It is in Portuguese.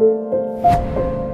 Música